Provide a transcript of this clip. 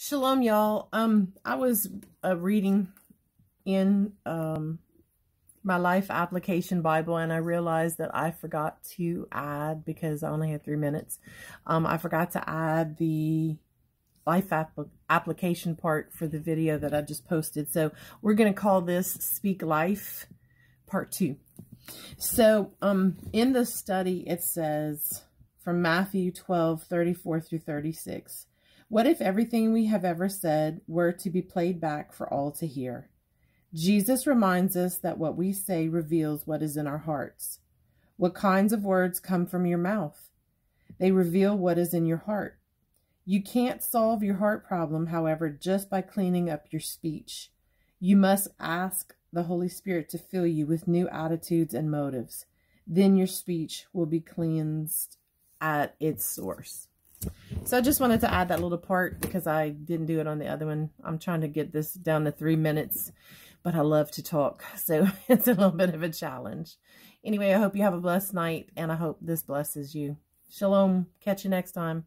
Shalom, y'all. Um, I was uh, reading in um my life application Bible, and I realized that I forgot to add because I only had three minutes. Um, I forgot to add the life app application part for the video that I just posted. So we're going to call this Speak Life Part Two. So, um, in the study, it says from Matthew 12, 34 through 36. What if everything we have ever said were to be played back for all to hear? Jesus reminds us that what we say reveals what is in our hearts. What kinds of words come from your mouth? They reveal what is in your heart. You can't solve your heart problem, however, just by cleaning up your speech. You must ask the Holy Spirit to fill you with new attitudes and motives. Then your speech will be cleansed at its source. So I just wanted to add that little part because I didn't do it on the other one. I'm trying to get this down to three minutes, but I love to talk. So it's a little bit of a challenge. Anyway, I hope you have a blessed night and I hope this blesses you. Shalom. Catch you next time.